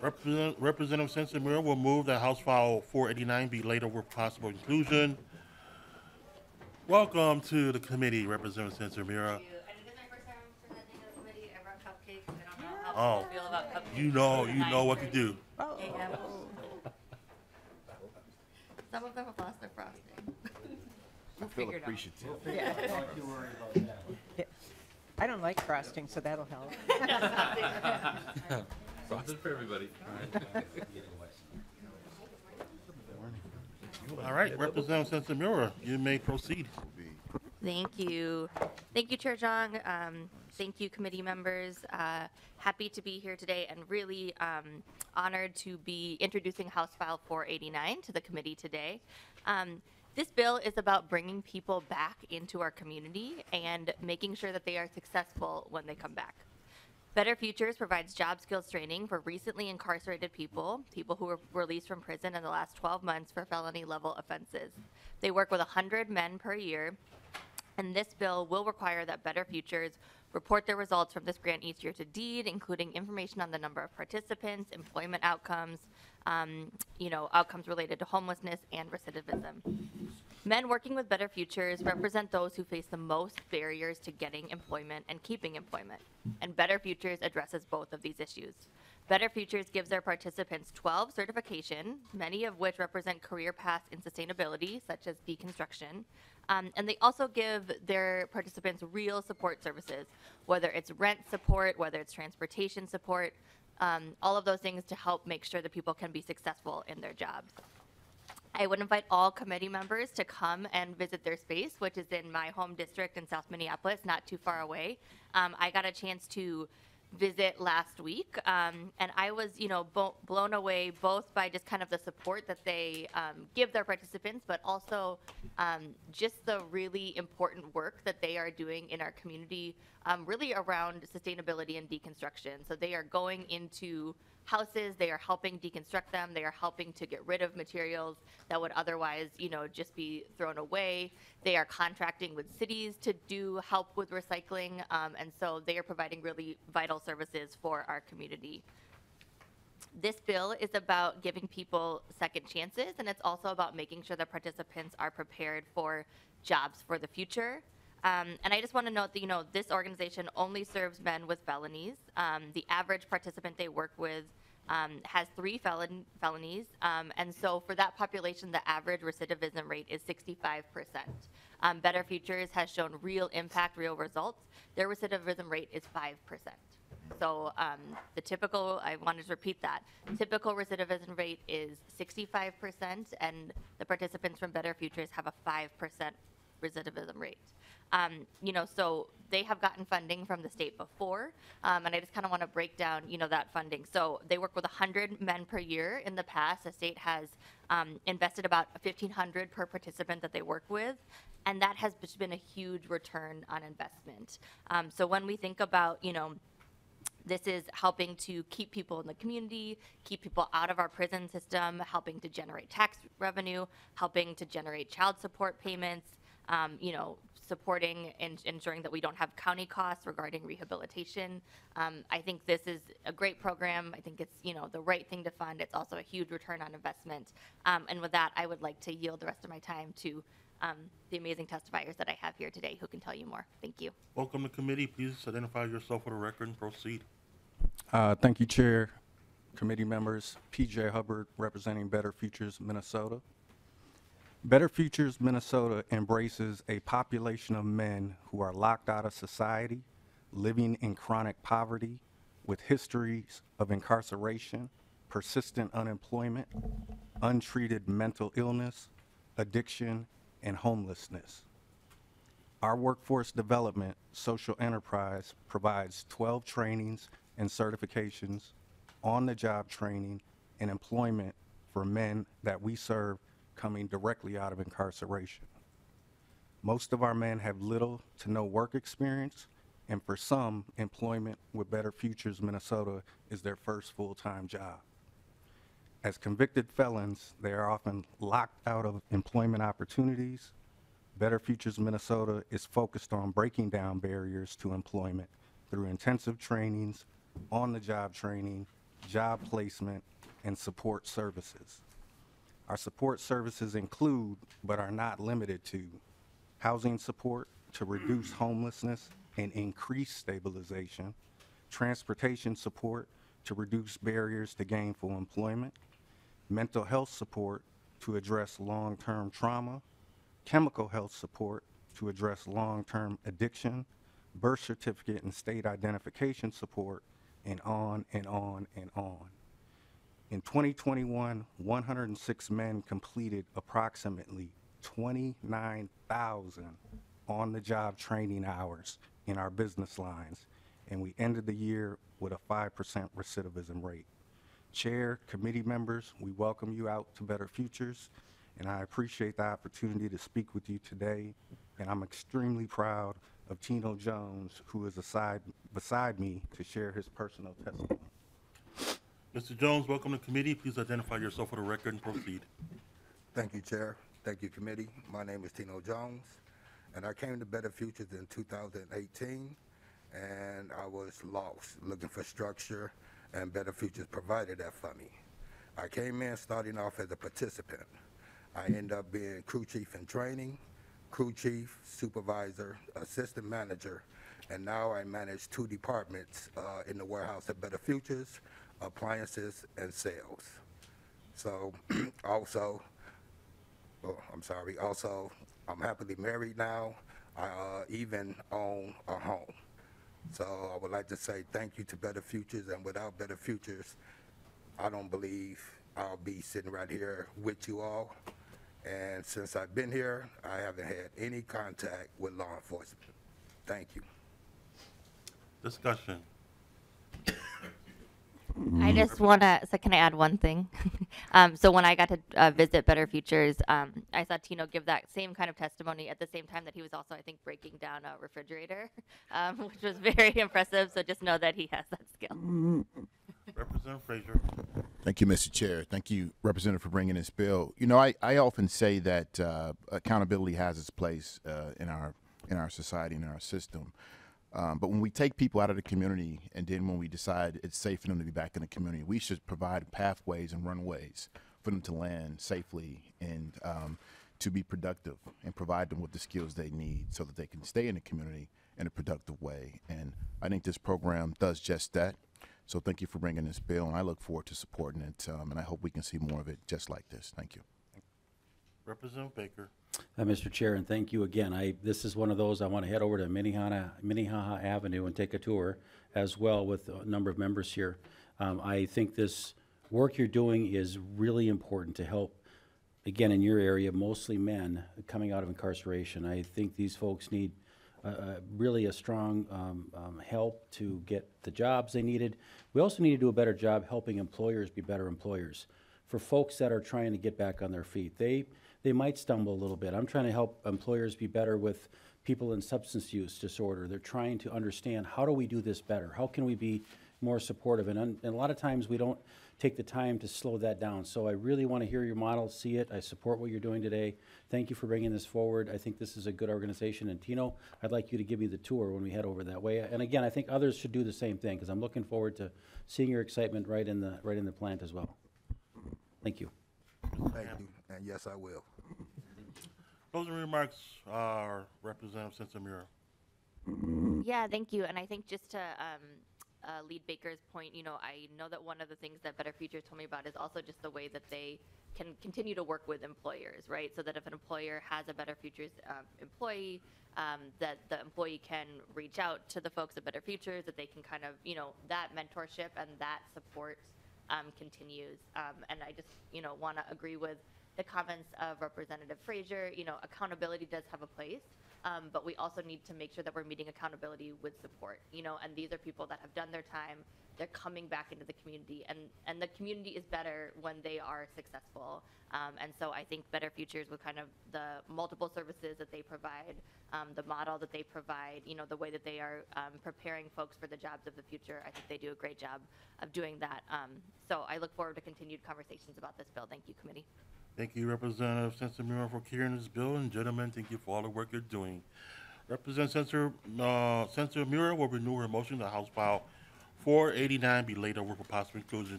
Represent- Representative Sencer-Mura will move that House File 489 be laid over possible inclusion. Welcome to the committee, Representative Sencer-Mura. Thank you. And it is my first time presenting to the committee. I brought cupcakes. I don't know oh. how Oh. people feel about cupcakes. You know, you know what to 9:30 do. a.m. Some of them have lost their frosting. I feel figure it out. appreciative. I don't like frosting, so that'll help. Frosted for everybody. All right, Representative Sencer-Mura, you may proceed. Thank you. Thank you, Chair Zhang. Um, thank you, committee members. Uh, happy to be here today and really um, honored to be introducing House File 489 to the committee today. Um, this bill is about bringing people back into our community and making sure that they are successful when they come back. Better Futures provides job skills training for recently incarcerated people, people who were released from prison in the last 12 months for felony level offenses. They work with 100 men per year, and this bill will require that Better Futures report their results from this grant each year to DEED, including information on the number of participants, employment outcomes, um, you know, outcomes related to homelessness and recidivism. Men working with Better Futures represent those who face the most barriers to getting employment and keeping employment. And Better Futures addresses both of these issues. Better Futures gives their participants 12 certification, many of which represent career paths in sustainability, such as deconstruction. Um, and they also give their participants real support services, whether it's rent support, whether it's transportation support, um, all of those things to help make sure that people can be successful in their jobs. I would invite all committee members to come and visit their space, which is in my home district in South Minneapolis, not too far away. Um, I got a chance to visit last week, um, and I was, you know, bo- blown away both by just kind of the support that they um, give their participants, but also um, just the really important work that they are doing in our community, um, really around sustainability and deconstruction. So they are going into houses, they are helping deconstruct them, they are helping to get rid of materials that would otherwise, you know, just be thrown away. They are contracting with cities to do help with recycling, um, and so they are providing really vital services for our community. This bill is about giving people second chances, and it's also about making sure that participants are prepared for jobs for the future. Um, and I just want to note that, you know, this organization only serves men with felonies. Um, the average participant they work with um, has three felon- felonies. Um, and so for that population, the average recidivism rate is 65%. Um, Better Futures has shown real impact, real results. Their recidivism rate is 5%. So um, the typical, I wanted to repeat that, typical recidivism rate is 65%, and the participants from Better Futures have a 5% recidivism rate. Um, you know, so they have gotten funding from the state before, um, and I just kind of want to break down, you know, that funding. So they work with 100 men per year in the past. The state has um, invested about 1,500 per participant that they work with, and that has been a huge return on investment. Um, so when we think about, you know, this is helping to keep people in the community, keep people out of our prison system, helping to generate tax revenue, helping to generate child support payments, um, you know, supporting and ensuring that we don't have county costs regarding rehabilitation. Um, I think this is a great program. I think it's, you know, the right thing to fund. It's also a huge return on investment. Um, and with that, I would like to yield the rest of my time to um, the amazing testifiers that I have here today who can tell you more. Thank you. Welcome to committee. Please identify yourself for the record and proceed. Uh, Thank you, Chair, committee members. PJ Hubbard, representing Better Futures Minnesota. Better Futures Minnesota embraces a population of men who are locked out of society, living in chronic poverty, with histories of incarceration, persistent unemployment, untreated mental illness, addiction, and homelessness. Our workforce development social enterprise provides 12 trainings and certifications, on-the-job training, and employment for men that we serve coming directly out of incarceration. Most of our men have little to no work experience, and for some, employment with Better Futures Minnesota is their first full-time job. As convicted felons, they are often locked out of employment opportunities. Better Futures Minnesota is focused on breaking down barriers to employment through intensive trainings, on-the-job training, job placement, and support services. Our support services include, but are not limited to, housing support to reduce homelessness and increase stabilization, transportation support to reduce barriers to gainful employment, mental health support to address long-term trauma, chemical health support to address long-term addiction, birth certificate and state identification support, and on and on and on. In 2021, 106 men completed approximately 29,000 on-the-job training hours in our business lines, and we ended the year with a 5% recidivism rate. Chair, committee members, we welcome you out to Better Futures, and I appreciate the opportunity to speak with you today. And I'm extremely proud of Tino Jones, who is aside, beside me to share his personal testimony. Mr. Jones, welcome to committee. Please identify yourself for the record and proceed. Thank you, Chair. Thank you, committee. My name is Tino Jones, and I came to Better Futures in 2018, and I was lost, looking for structure, and Better Futures provided that for me. I came in starting off as a participant. I ended up being crew chief in training, crew chief, supervisor, assistant manager, and now I manage two departments uh, in the warehouse at Better Futures, appliances and sales. So also, oh, I'm sorry. Also, I'm happily married now. I uh, even own a home. So I would like to say thank you to Better Futures, and without Better Futures, I don't believe I'll be sitting right here with you all. And since I've been here, I haven't had any contact with law enforcement. Thank you. Discussion. I just want to. So, can I add one thing? um, so, when I got to uh, visit Better Futures, um, I saw Tino give that same kind of testimony at the same time that he was also, I think, breaking down a refrigerator, um, which was very impressive. So, just know that he has that skill. Representative Frazier. Thank you, Mr. Chair. Thank you, Representative, for bringing this bill. You know, I, I often say that uh, accountability has its place uh, in our in our society and in our system. Um, but when we take people out of the community and then when we decide it's safe for them to be back in the community, we should provide pathways and runways for them to land safely and um, to be productive and provide them with the skills they need so that they can stay in the community in a productive way. And I think this program does just that. So thank you for bringing this bill, and I look forward to supporting it. Um, and I hope we can see more of it just like this. Thank you. Representative Baker. Uh, Mr. Chair, and thank you again. I, this is one of those, I want to head over to Minnehaha, Minnehaha Avenue and take a tour as well with a number of members here. Um, I think this work you're doing is really important to help, again, in your area, mostly men coming out of incarceration. I think these folks need uh, uh, really a strong um, um, help to get the jobs they needed. We also need to do a better job helping employers be better employers. For folks that are trying to get back on their feet, they, they might stumble a little bit. I'm trying to help employers be better with people in substance use disorder. They're trying to understand, how do we do this better? How can we be more supportive? And, un- and a lot of times, we don't take the time to slow that down. So I really want to hear your model, see it. I support what you're doing today. Thank you for bringing this forward. I think this is a good organization. And Tino, I'd like you to give me the tour when we head over that way. And again, I think others should do the same thing, because I'm looking forward to seeing your excitement right in the, right in the plant as well. Thank you. Thank you, and yes, I will. Closing remarks are Representative Sencer-Mura. Yeah, thank you. And I think just to um, uh, lead Baker's point, you know, I know that one of the things that Better Futures told me about is also just the way that they can continue to work with employers, right? So that if an employer has a Better Futures um, employee, um, that the employee can reach out to the folks at Better Futures, that they can kind of, you know, that mentorship and that support um, continues. Um, and I just, you know, want to agree with the comments of Representative Frazier. You know, accountability does have a place, um, but we also need to make sure that we're meeting accountability with support. You know, and these are people that have done their time. They're coming back into the community, and and the community is better when they are successful. Um, and so I think Better Futures with kind of the multiple services that they provide, um, the model that they provide, you know, the way that they are um, preparing folks for the jobs of the future. I think they do a great job of doing that. Um, so I look forward to continued conversations about this bill. Thank you, committee. Thank you, Representative Senator Sencer-Mura, for carrying this bill, and gentlemen, thank you for all the work you're doing. Representative Senator, uh, Sencer-Mura will renew her motion to House File 489 be laid over for possible inclusion.